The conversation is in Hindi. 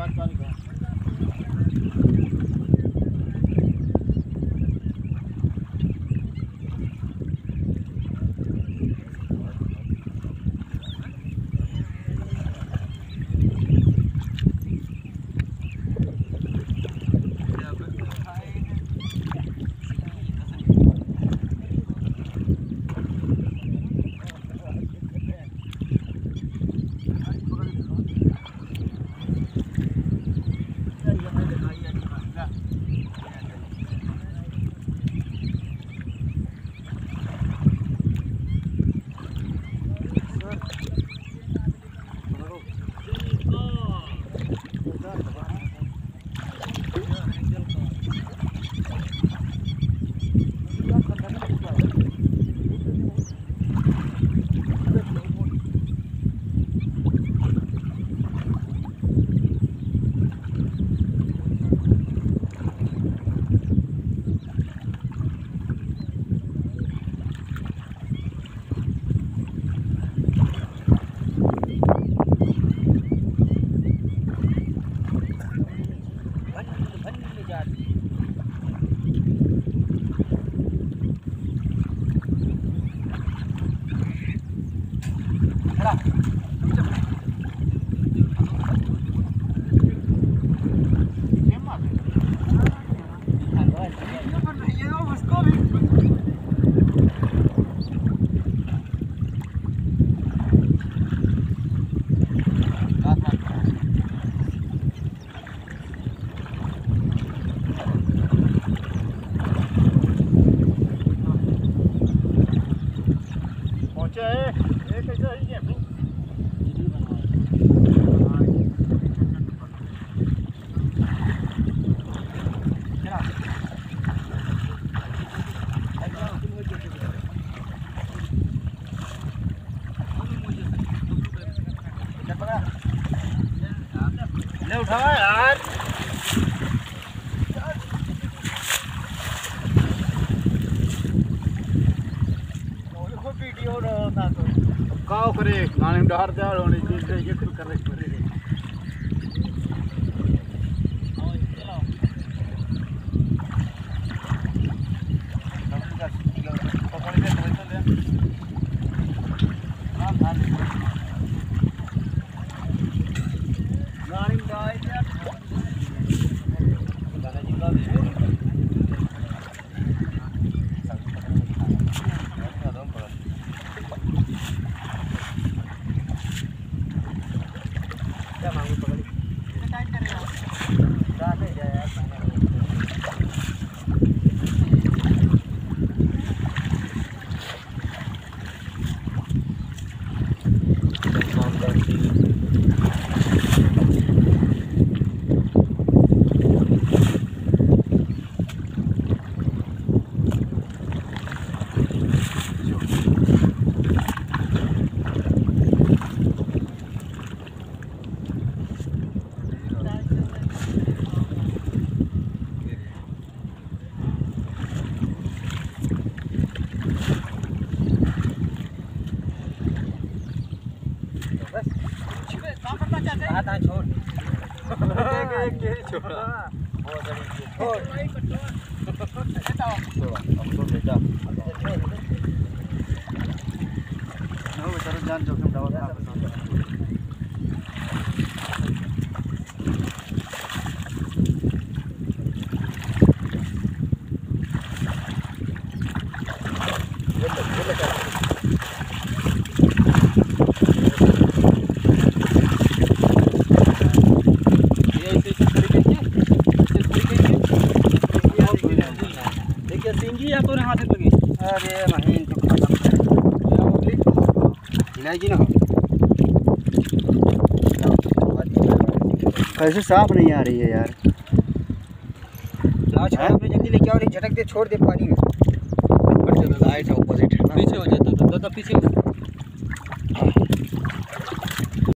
વાત સારી Thank you. Gotcha. ले उठावा यार। वीडियो तो। काव करे डार दे होने चीज़ ये करे। आता छोड़। एक एक छोड़ा। हाँ। बहुत बड़ी छोड़। अरे तो खत्म कैसे साफ़ नहीं आ रही है यार। हैं? जल्दी लेके आओ रही झटक दे छोड़ दे पानी में। लाइट है ठंडा। पीछे हो जाता तो पीछे हो